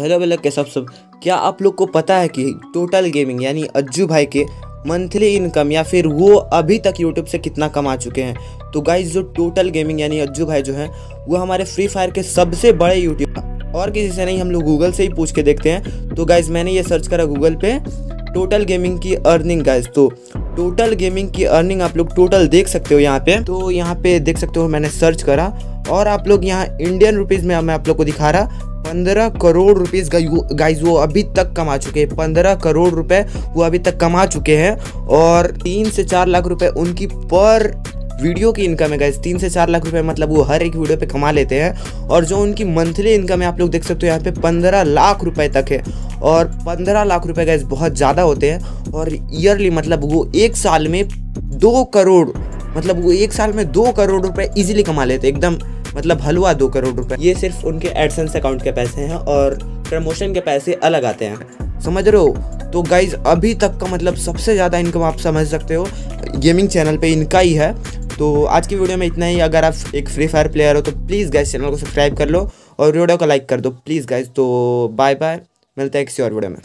Hello वेलो के सब सब? क्या आप लोग को पता है कि टोटल गेमिंग यानी अज्जू भाई के मंथली इनकम या फिर वो अभी तक यूट्यूब से कितना कमा चुके हैं? तो गाइज़ जो टोटल गेमिंग यानी अज्जू भाई जो है, वो हमारे फ्री फायर के सबसे बड़े यूट्यूब और किसी से नहीं, हम लोग गूगल से ही पूछ के देखते हैं। तो गाइज़ मैंने ये सर्च करा गूगल पे टोटल गेमिंग की अर्निंग गाइज़ तो टोटल गेमिंग की अर्निंग आप लोग टोटल देख सकते हो यहाँ पे। तो यहाँ पे देख सकते हो, मैंने सर्च करा। और आप लोग यहाँ इंडियन रुपीज़ में मैं आप लोग को दिखा रहा। पंद्रह करोड़ रुपीज़ गाइज़ वो अभी तक कमा चुके हैं। पंद्रह करोड़ रुपए वो अभी तक कमा चुके हैं और तीन से चार लाख रुपए उनकी पर वीडियो की इनकम है गाइज़ तीन से चार लाख रुपए मतलब वो हर एक वीडियो पे कमा लेते हैं और जो उनकी मंथली इनकम है, आप लोग देख सकते हो, यहाँ पे पंद्रह लाख रुपए तक है। और पंद्रह लाख रुपए गाइज़ बहुत ज़्यादा होते हैं और ईयरली मतलब वो एक साल में दो करोड़ मतलब वो एक साल में दो करोड़ रुपए इजीली कमा लेते एकदम मतलब हलवा दो करोड़ रुपए। ये सिर्फ़ उनके एडसेंस अकाउंट के पैसे हैं और प्रमोशन के पैसे अलग आते हैं। समझ रहे हो? तो गाइज़ अभी तक का मतलब सबसे ज़्यादा इनकम आप समझ सकते हो। गेमिंग चैनल पे इनका ही है। तो आज की वीडियो में इतना ही। अगर आप एक फ्री फायर प्लेयर हो तो प्लीज़ गाइज़ चैनल को सब्सक्राइब कर लो और वीडियो को लाइक कर दो। प्लीज़ गाइज़ तो बाय बाय मिलते हैं किसी और वीडियो में।